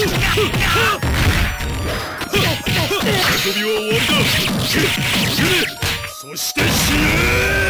遊びは終わりだ。そして死ぬ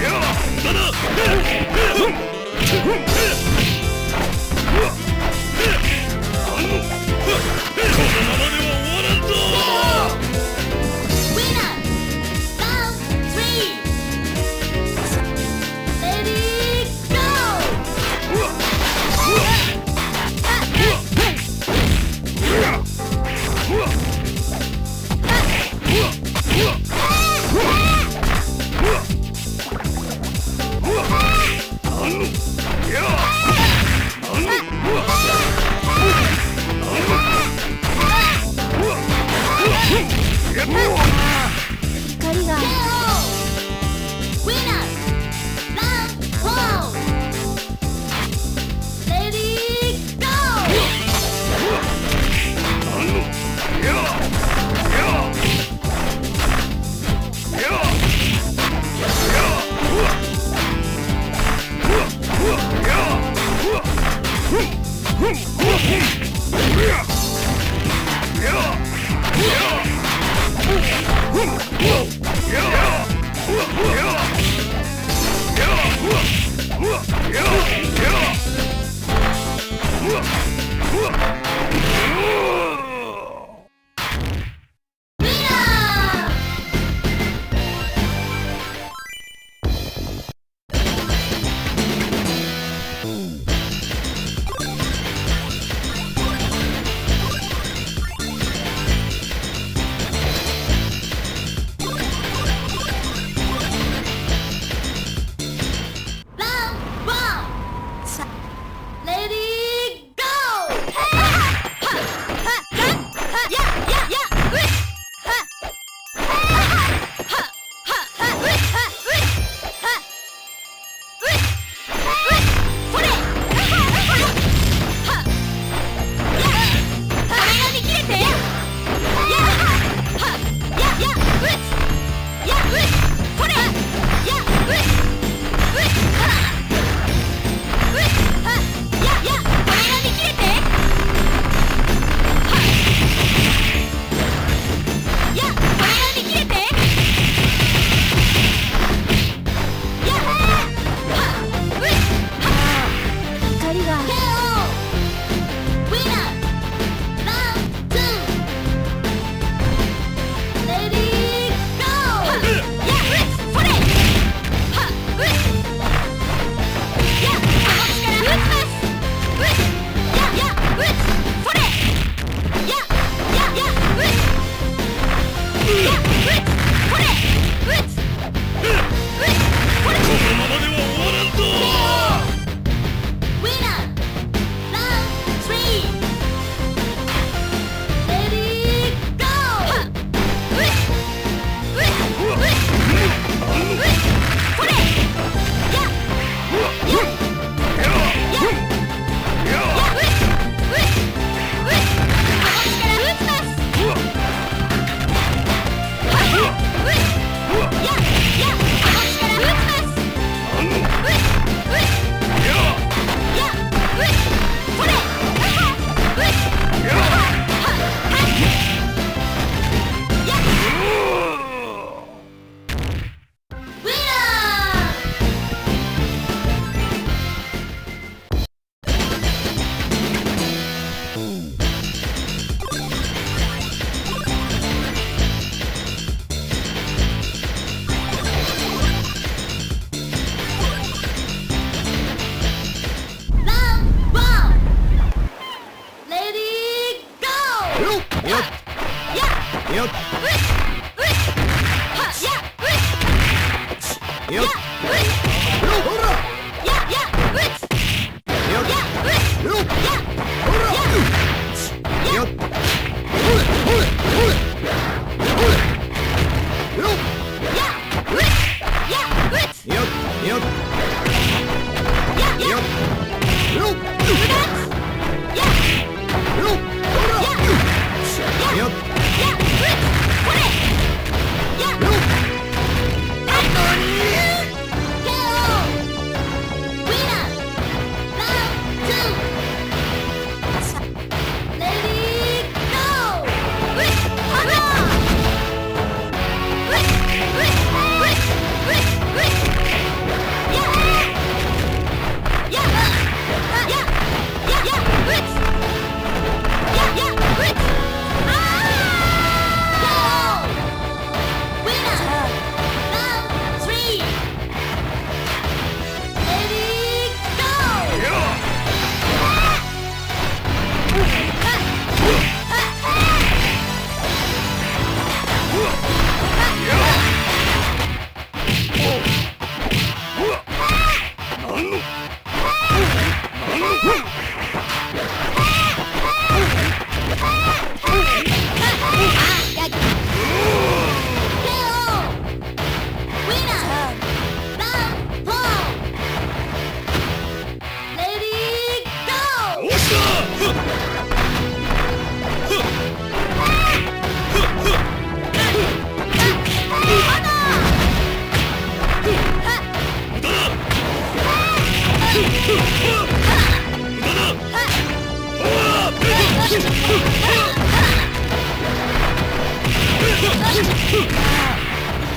Yeah! Da-da! Hey! Hey! Hey! Hey! Hey! よ。っ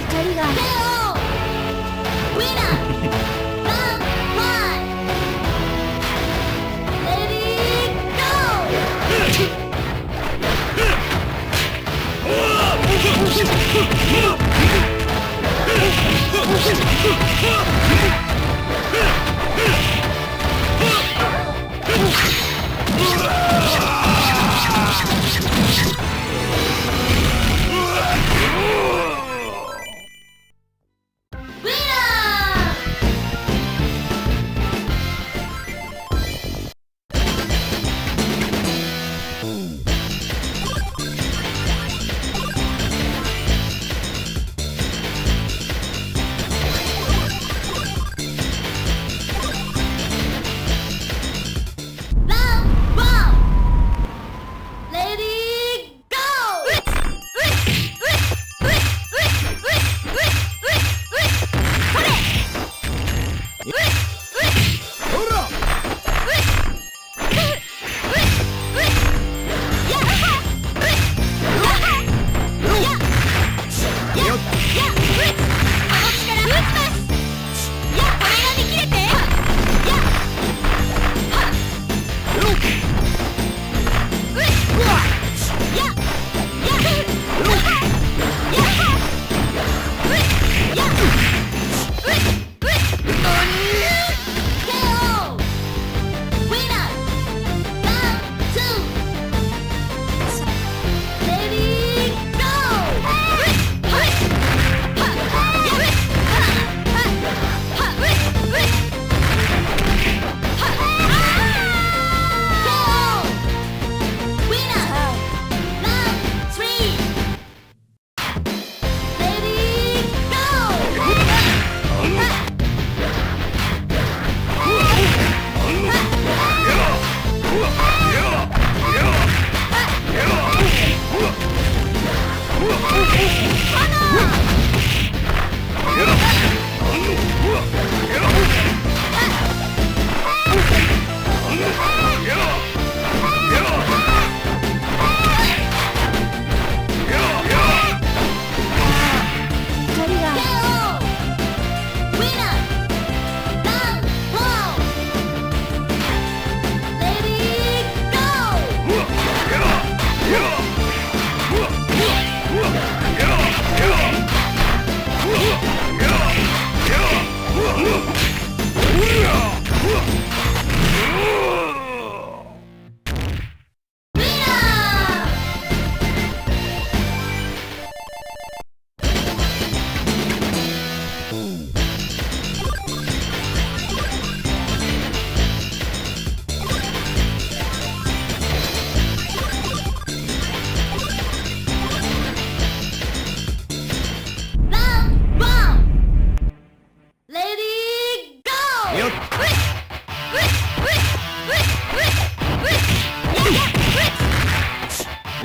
光が。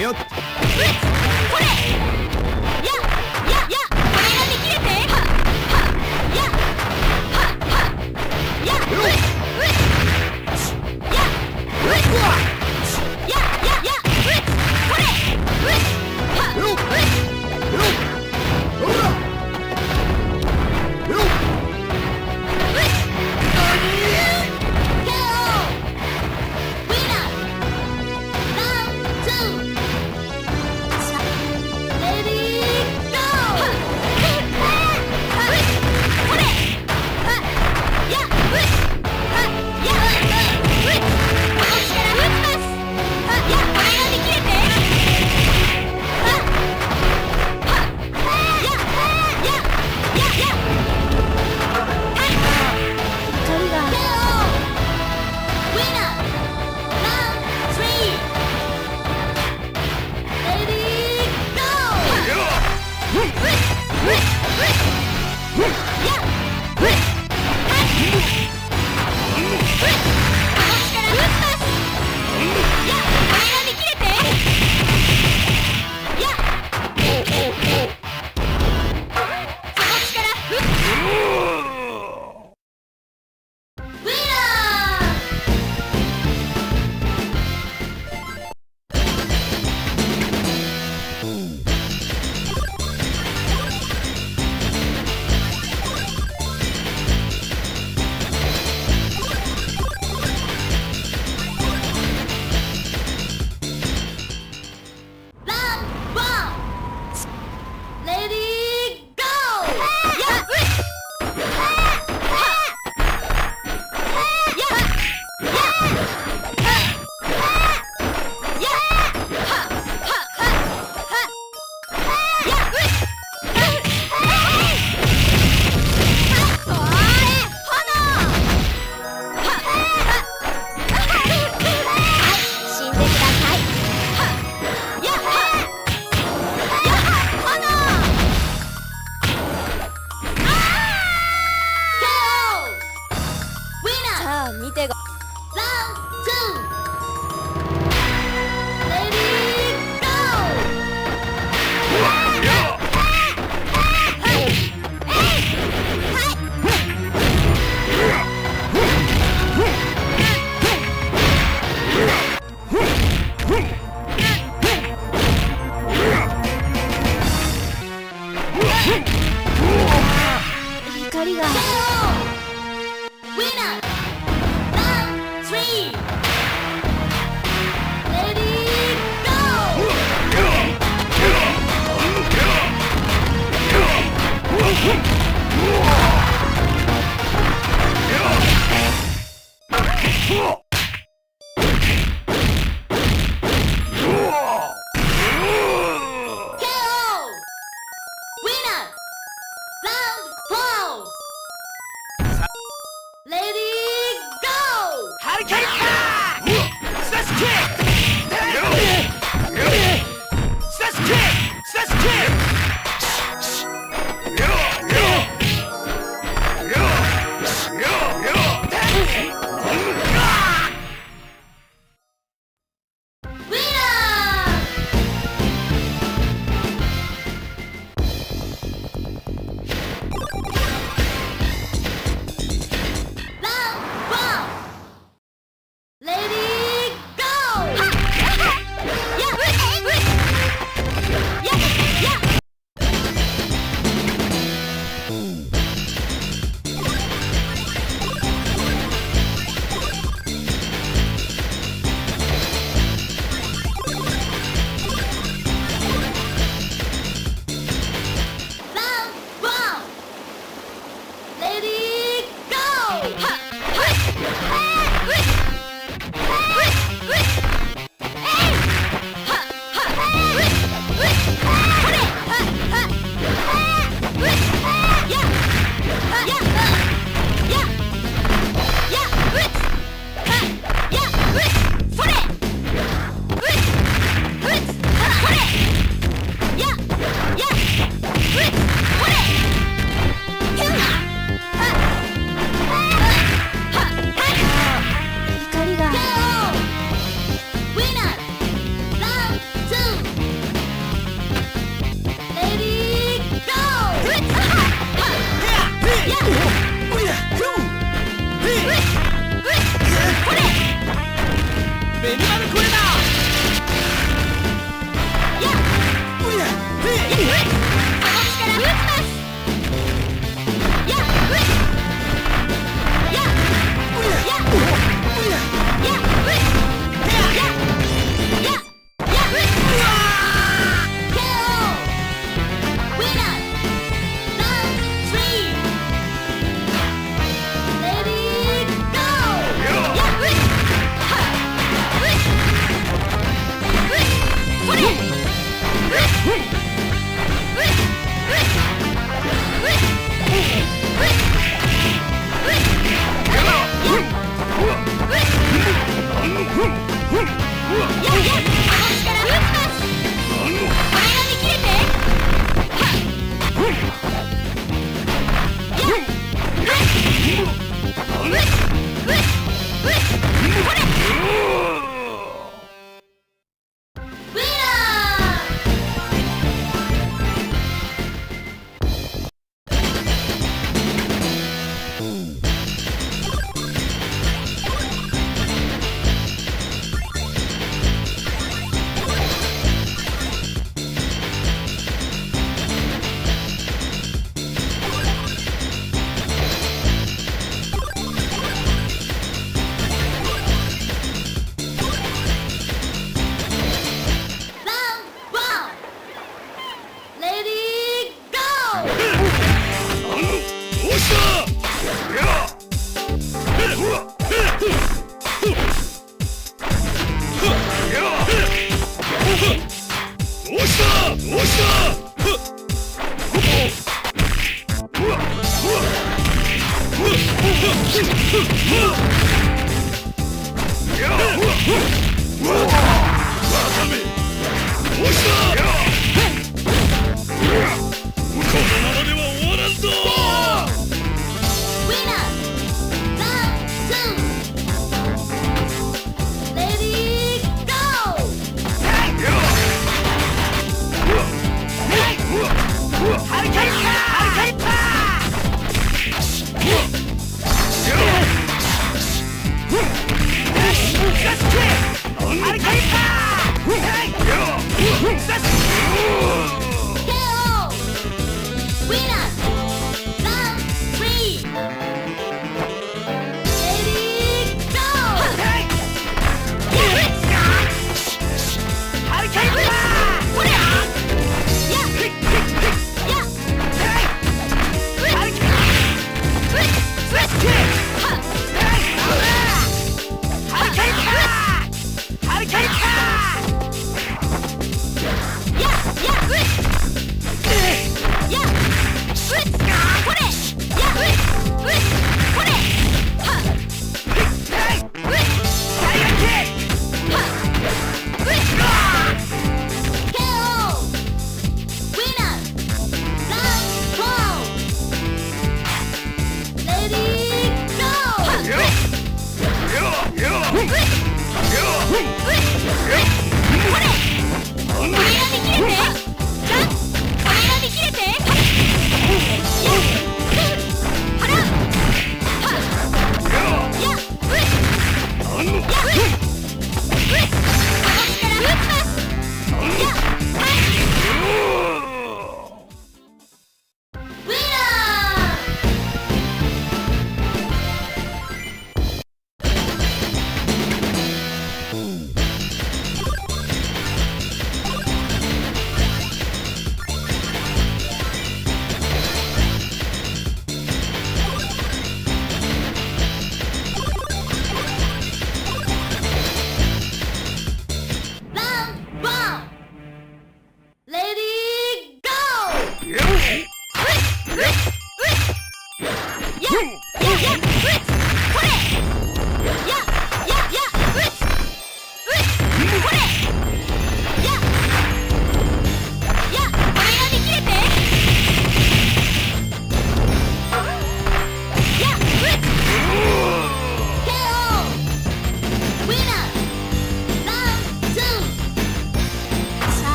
よっ。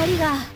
ウィナー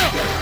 Kill!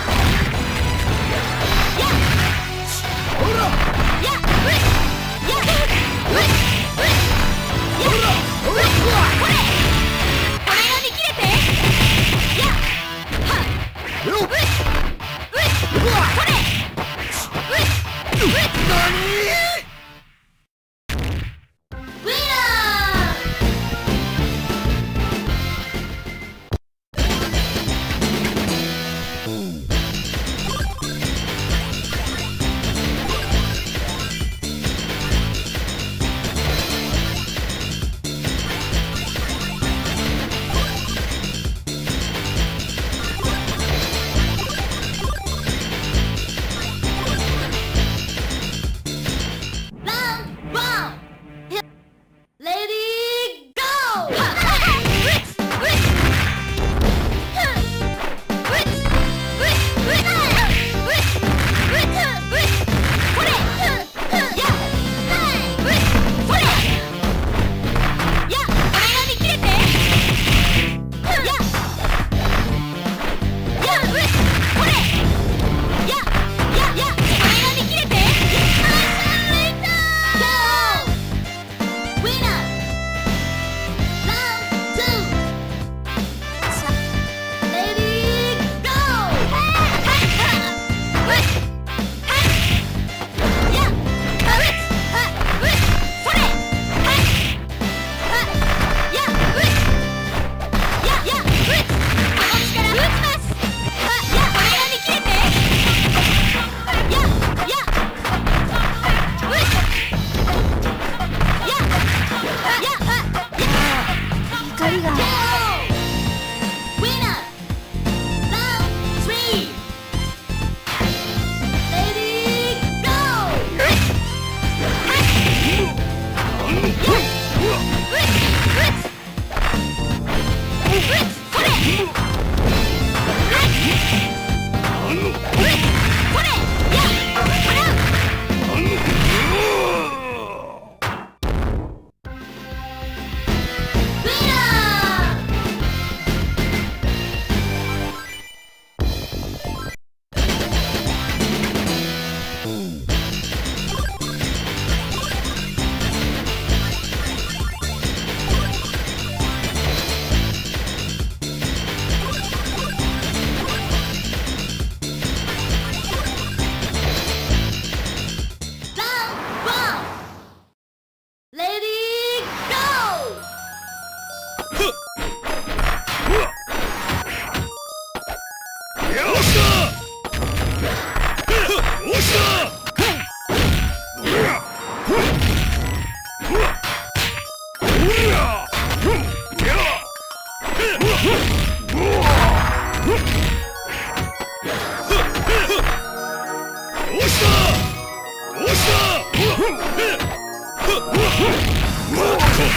この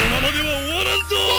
ままでは終わらんぞ。